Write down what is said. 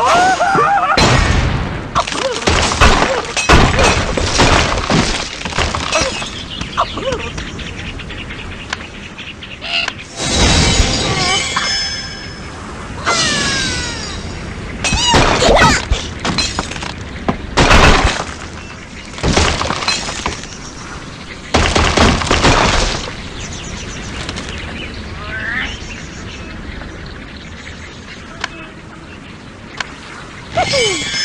Oh! Woohoo!